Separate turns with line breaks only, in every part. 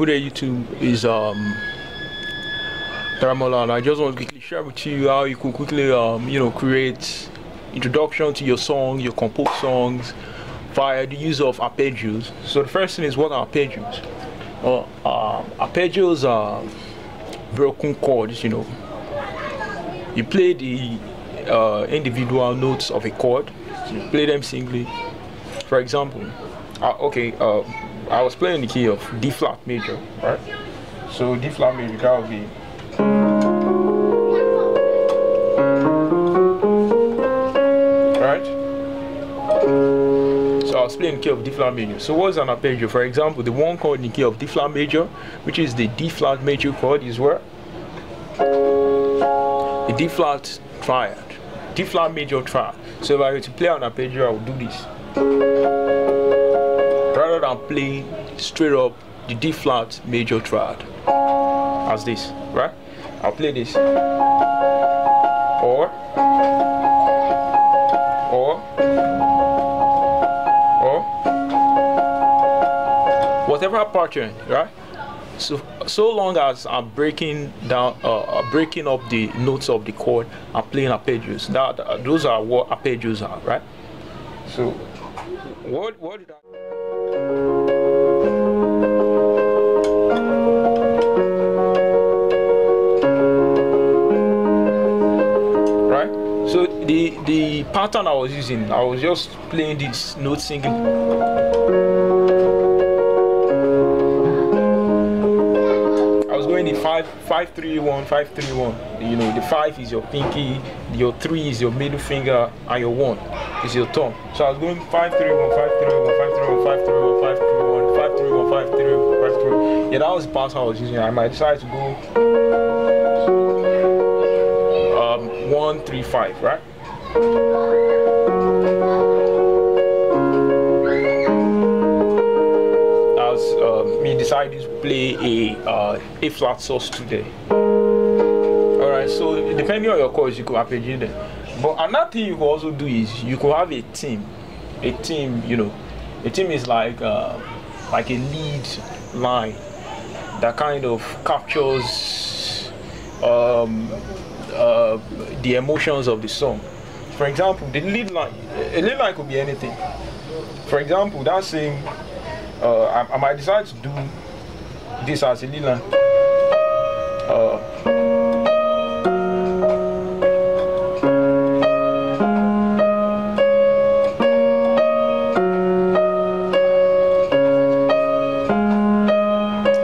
Um, day YouTube is um Daramola and I just want to quickly share with you how you could quickly um you know create introduction to your song, your composed songs via the use of arpeggios. So the first thing is what are arpeggios? Well, uh, arpeggios are broken chords, you know. You play the uh, individual notes of a chord, you play them singly. For example, uh, okay, uh, I was playing the key of D flat major, right? So D flat major, that would be. Right? So I was playing the key of D flat major. So what's an arpeggio? For example, the one chord in the key of D flat major, which is the D flat major chord, is where? The D flat triad. D flat major triad. So if I were to play an arpeggio, I would do this rather than play straight up the D flat major triad as this, right? I'll play this or or or whatever pattern, right? So so long as I'm breaking down, uh, uh, breaking up the notes of the chord, I'm playing arpeggios. That those are what arpeggios are, right? So what what did I? The the pattern i was using i was just playing this note singing i was going the five five three one five three one you know the five is your pinky your three is your middle finger and your one is your thumb so i was going five three one five three one five three one five three one five three one five three one five three one five three yeah that was the pattern i was using i might decide to go um, one, three, five, right? As um, me decided to play a uh, A flat sus today. All right, so depending on your chords, you could arpeggio them. But another thing you could also do is you could have a theme. A theme, you know, a theme is like uh, like a lead line that kind of captures um, uh, the emotions of the song. For example, the lead line, a lead line could be anything. For example, that saying, uh, I, I, might decide to do this as a lead line. Uh,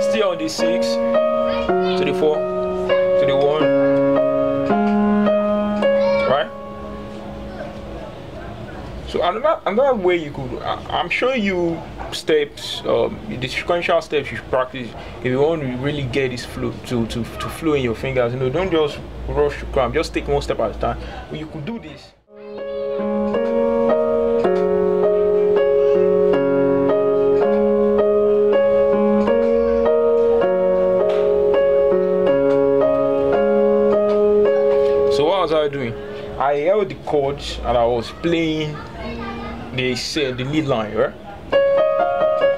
still on the six the four another another way you could I, i'm sure you steps um, the sequential steps you practice if you want to really get this flow to to to flow in your fingers you know don't just rush to cram just take one step at a time you could do this So what was I doing? I held the chords and I was playing the say the lead line, right?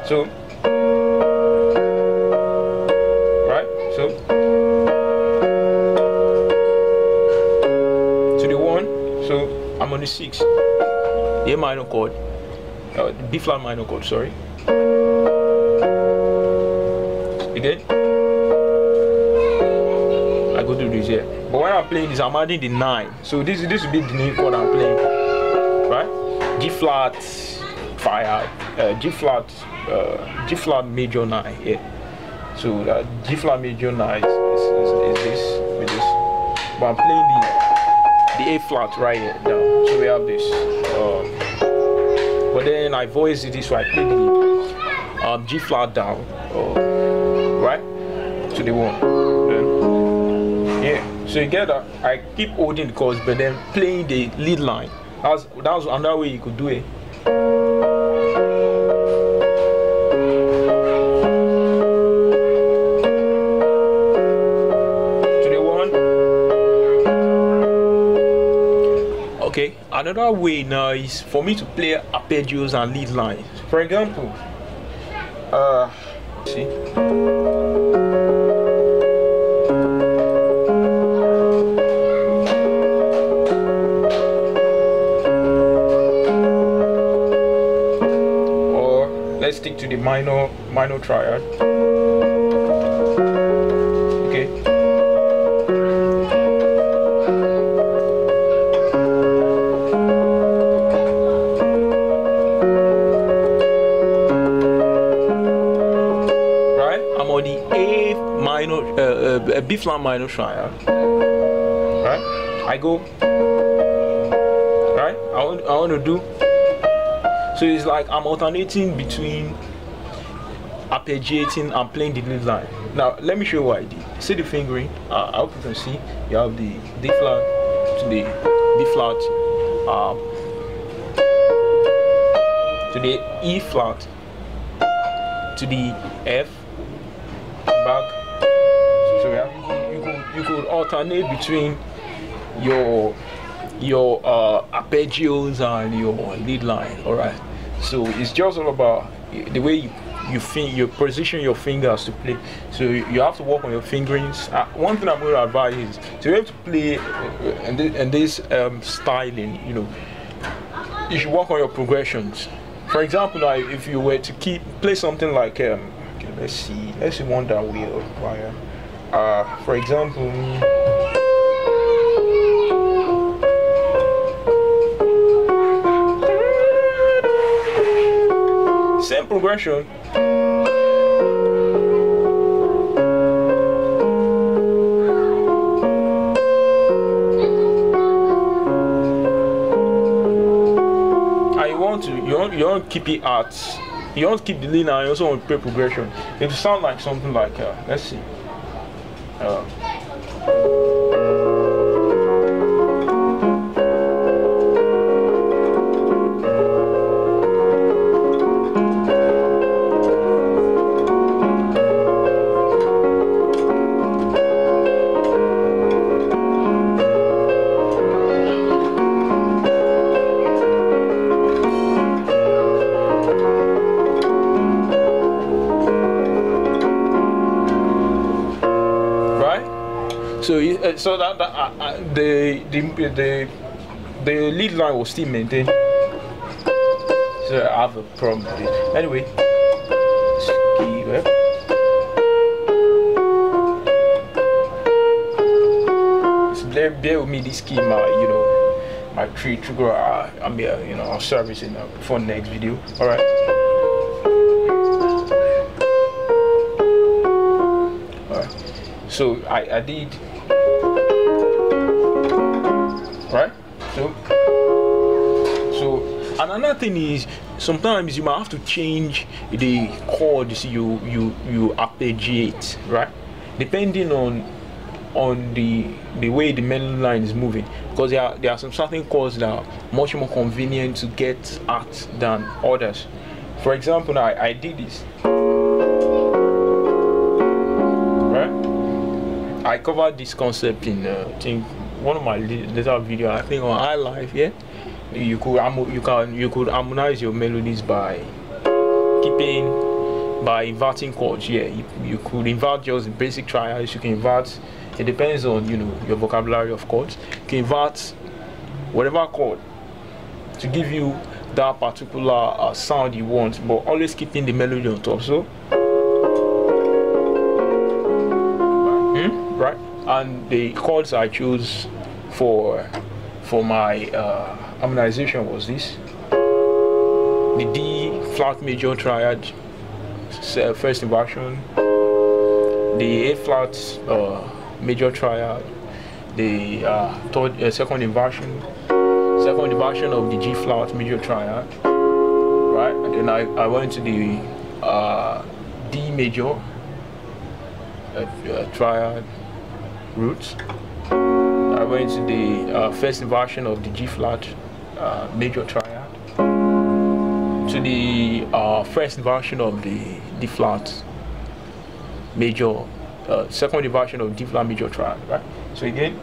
So right, so to the one, so I'm on the six, the A minor chord, uh, B flat minor chord, sorry. You Again. I go do this here. But when I'm playing this, I'm adding the nine. So this this will be the name chord I'm playing. G flat, fire, uh, G flat, uh, G flat major nine. Yeah. So uh, G flat major nine is, is, is, this with this, but I'm playing the the A flat right here down. So we have this. Um, but then I voiced it this way. I play the um, G flat down, uh, right to the one. Then yeah. So you get that. I keep holding the chords, but then playing the lead line. That's that's another way you could do it. Okay, another way now is for me to play arpeggios and lead lines. For example, uh, see. To the minor minor triad. Okay. right? I'm on the A minor, uh, uh, B flat minor triad. Right? I go. Right? I want, I want to do. So it's like I'm alternating between arpeggiating and playing the lead line. Now let me show you what I did. See the fingering? Uh, I hope you can see. You have the D flat to the D flat, um, to the E flat, to the F, back. So yeah, you could you could alternate between your your uh, arpeggios and your lead line. All right. So it's just all about the way you you think you position your fingers to play. So you have to work on your fingerings. Uh, one thing I'm going to advise is to be able to play uh, in this, um, styling. You know, you should work on your progressions. For example, now if you were to keep play something like um, okay, let's see, let's see one that will require. Uh, for example. Progression. You want to you want you want to keep it at you want to keep the and you also want to play progression. It will sound like something like uh, let's see. Uh, So, uh, that, that uh, uh, the, the the the lead line was still maintained. So I have a problem with it. Anyway. So bear, bear with me this key, my you know, my tree trigger. Uh, I'm here, you know, I'll service it uh, for next video. All right. Alright. So I, I did So so and another thing is sometimes you might have to change the chords you you you arpeggiate, right? Depending on on the the way the melody line is moving because there are there are some certain chords that are much more convenient to get at than others. For example, I, I did this. right? I covered this concept in uh, I think one of my li- later video. I think on iLife, yeah. You could you can you could harmonize your melodies by keeping by inverting chords. Yeah, you, you could invert just basic triads. You can invert. It depends on you know your vocabulary of chords. You can invert whatever chord to give you that particular uh, sound you want, but always keeping the melody on top. So. Hmm? right and the chords i chose for for my uh, harmonization was this. The D flat major triad, first inversion, the A flat uh, major triad, the uh, third, uh, second inversion, second inversion of the G flat major triad, right? And then I, I went to the uh, D major uh, uh, triad roots. I went to the uh, first inversion of the G flat uh, major triad, to the uh, first inversion of the D flat major, uh, second inversion of D flat major triad, right? So again.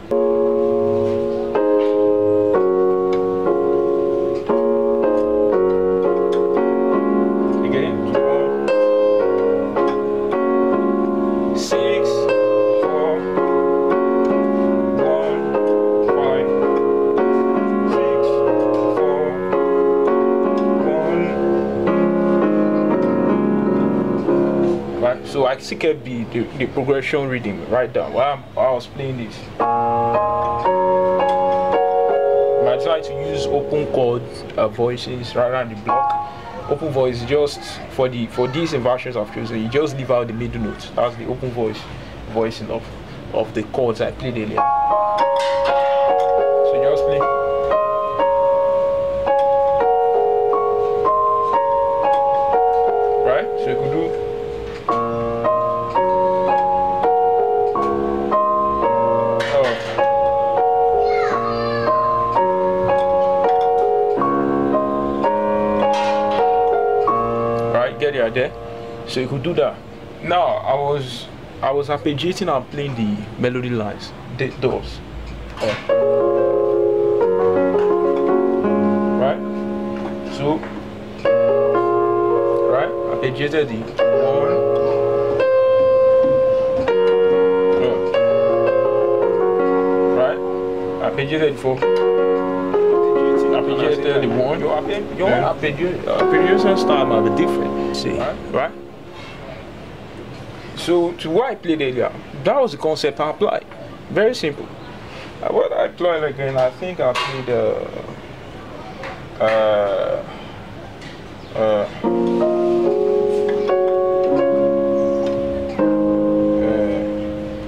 So I see the, the, the progression reading right down while, while I was playing this. I try to use open chord uh, voices rather than the block. Open voice just for the for these inversions I've chosen. You just leave out the middle notes. That's the open voice voicing of of the chords I played earlier. Get there so you could do that. Now i was i was arpeggiating and playing the melody lines the, those oh. right? So right? Arpeggiated the one right? Arpeggiated for arpeggiated the one your arpeggiation style might be different See, right. right? So to what I played earlier, that was the concept I applied. Very simple. Uh, what I played again, I think I played uh, uh, uh,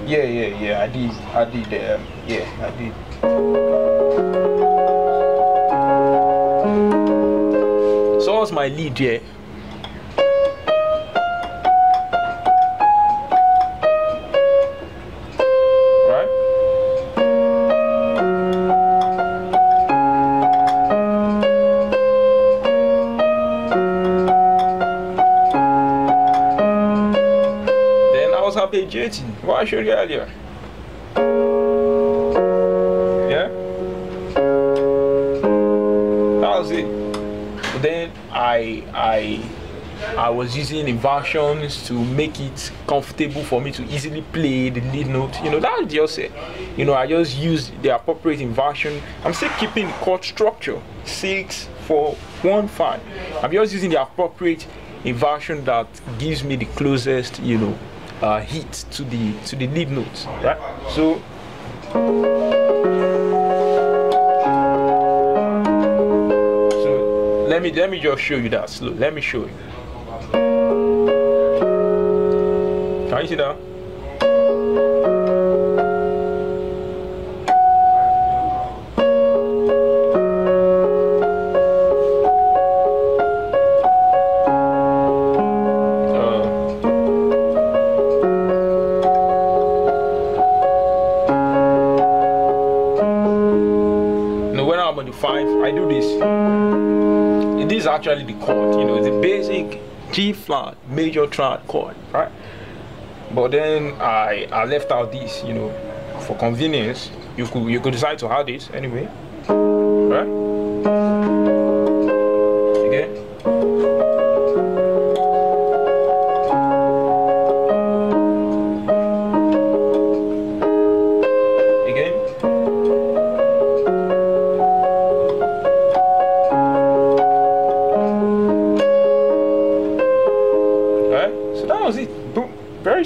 yeah, yeah, yeah. I did, I did, um, yeah, I did. My lead, yeah. arpeggiating. What I showed you earlier. I I I was using inversions to make it comfortable for me to easily play the lead note. You know, that's just it. You know, I just used the appropriate inversion. I'm still keeping the chord structure. Six, four, one, five. I'm just using the appropriate inversion that gives me the closest, you know, uh, hit to the to the lead notes, right? So. Let me let me just show you that slow. Let me show you. Can you see that? Uh. five, I do this. Actually the chord, you know, it's a basic G flat major triad chord, right? But then I I left out this, you know, for convenience. You could you could decide to add it anyway, right?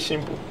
Simple.